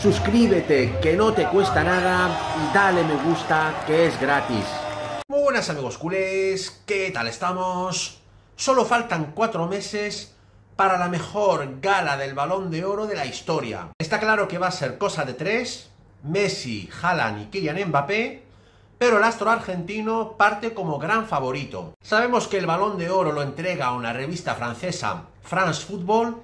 suscríbete que no te cuesta nada dale me gusta que es gratis. Muy buenas amigos culés, ¿qué tal estamos? Solo faltan cuatro meses para la mejor gala del balón de oro de la historia. Está claro que va a ser cosa de tres, Messi, Haaland y Kylian Mbappé, pero el astro argentino parte como gran favorito. Sabemos que el balón de oro lo entrega una revista francesa, France Football,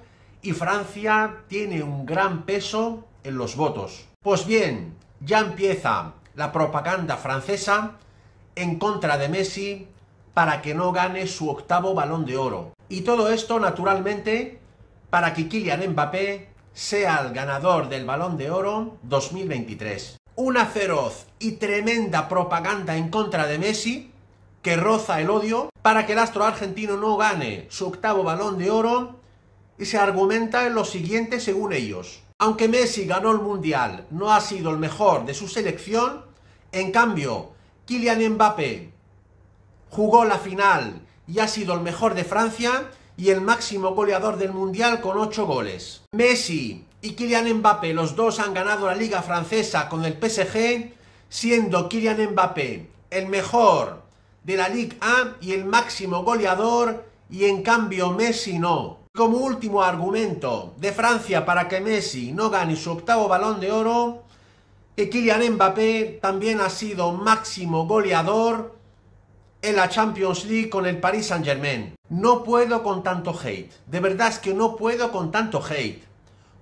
y Francia tiene un gran peso en los votos. Pues bien, ya empieza la propaganda francesa en contra de Messi para que no gane su octavo balón de oro. Y todo esto, naturalmente, para que Kylian Mbappé sea el ganador del balón de oro 2023. Una feroz y tremenda propaganda en contra de Messi que roza el odio para que el astro argentino no gane su octavo balón de oro y se argumenta en lo siguiente según ellos. Aunque Messi ganó el Mundial, no ha sido el mejor de su selección, en cambio, Kylian Mbappé jugó la final y ha sido el mejor de Francia y el máximo goleador del Mundial con 8 goles. Messi y Kylian Mbappé, los dos han ganado la Liga Francesa con el PSG, siendo Kylian Mbappé el mejor de la Ligue 1 y el máximo goleador, y en cambio Messi no. Como último argumento de Francia para que Messi no gane su octavo balón de oro, que Kylian Mbappé también ha sido máximo goleador en la Champions League con el Paris Saint Germain. No puedo con tanto hate. De verdad es que no puedo con tanto hate.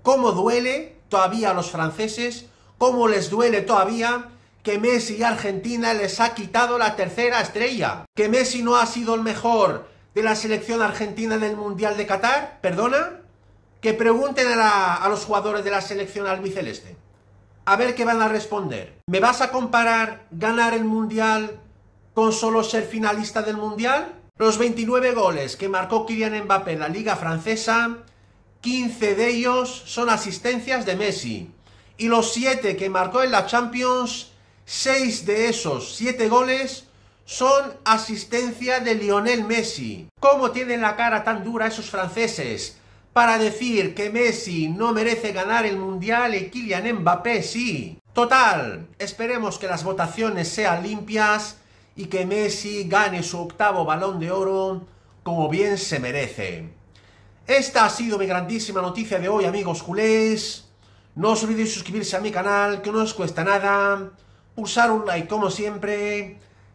¿Cómo duele todavía a los franceses? ¿Cómo les duele todavía que Messi y Argentina les ha quitado la tercera estrella? Que Messi no ha sido el mejor de la selección argentina del Mundial de Qatar? ¿Perdona? Que pregunten a, a los jugadores de la selección albiceleste. A ver qué van a responder. ¿Me vas a comparar ganar el Mundial con solo ser finalista del Mundial? Los 29 goles que marcó Kylian Mbappé en la Liga Francesa, 15 de ellos son asistencias de Messi. Y los 7 que marcó en la Champions, 6 de esos 7 goles son asistencia de Lionel Messi. ¿Cómo tienen la cara tan dura esos franceses para decir que Messi no merece ganar el Mundial y Kylian Mbappé sí? Total, esperemos que las votaciones sean limpias y que Messi gane su octavo balón de oro como bien se merece. Esta ha sido mi grandísima noticia de hoy, amigos culés. No os olvidéis suscribirse a mi canal, que no os cuesta nada. Pulsar un like como siempre